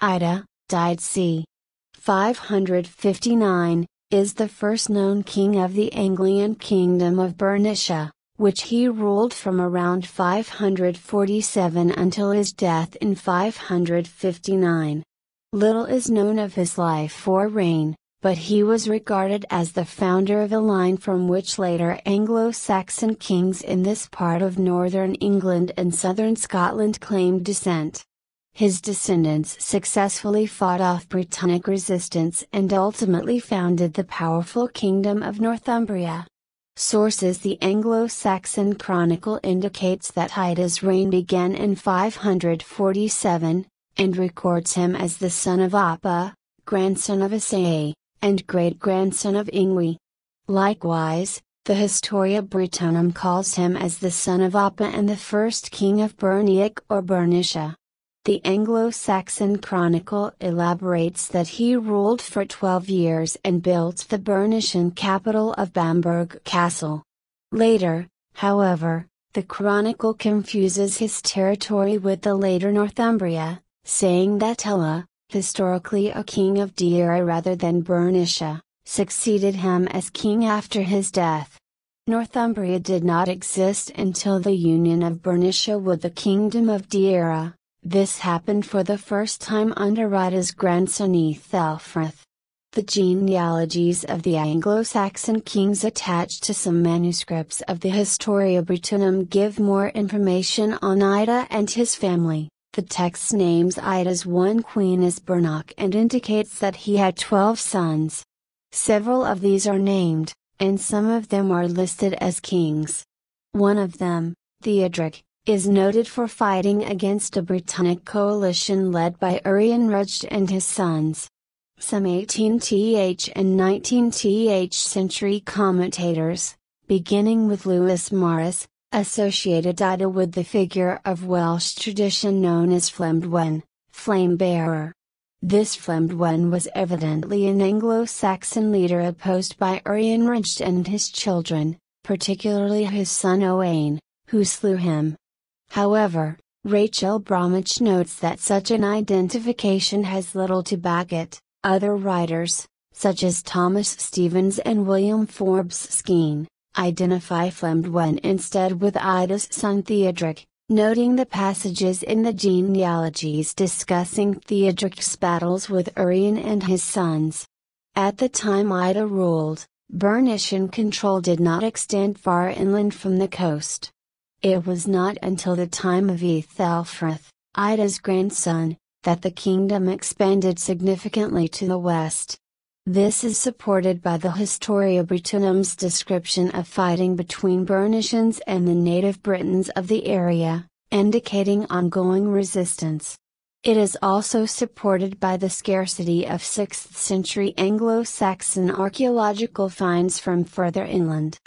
Ida, died c. 559, is the first known king of the Anglian kingdom of Bernicia, which he ruled from around 547 until his death in 559. Little is known of his life or reign, but he was regarded as the founder of a line from which later Anglo-Saxon kings in this part of northern England and southern Scotland claimed descent. His descendants successfully fought off Brittonic resistance and ultimately founded the powerful Kingdom of Northumbria. Sources The Anglo-Saxon Chronicle indicates that Ida's reign began in 547, and records him as the son of Appa, grandson of Assae, and great-grandson of Ingwi. Likewise, the Historia Brittonum calls him as the son of Appa and the first king of Berneich or Bernicia. The Anglo-Saxon Chronicle elaborates that he ruled for 12 years and built the Bernician capital of Bamburgh Castle. Later, however, the Chronicle confuses his territory with the later Northumbria, saying that Ella, historically a king of Deira rather than Bernicia, succeeded him as king after his death. Northumbria did not exist until the union of Bernicia with the kingdom of Deira. This happened for the first time under Ida's grandson Ethelfrith. The genealogies of the Anglo-Saxon kings attached to some manuscripts of the Historia Brittonum give more information on Ida and his family. The text names Ida's one queen as Bernoc and indicates that he had 12 sons. Several of these are named, and some of them are listed as kings. One of them, Theodric, is noted for fighting against a Brittonic coalition led by Urien Rheged and his sons. Some 18th and 19th century commentators, beginning with Lewis Morris, associated Ida with the figure of Welsh tradition known as Fflamddwyn, flame bearer. This Fflamddwyn was evidently an Anglo-Saxon leader opposed by Urien Rheged and his children, particularly his son Owain, who slew him. However, Rachel Bromwich notes that such an identification has little to back it. Other writers, such as Thomas Stephens and William Forbes Skene, identify Fflamddwyn instead with Ida's son Theodric, noting the passages in the genealogies discussing Theodric's battles with Urien and his sons. At the time Ida ruled, Bernician control did not extend far inland from the coast. It was not until the time of Ethelfrith, Ida's grandson, that the kingdom expanded significantly to the west. This is supported by the Historia Brittonum's description of fighting between Bernicians and the native Britons of the area, indicating ongoing resistance. It is also supported by the scarcity of 6th century Anglo Saxon archaeological finds from further inland.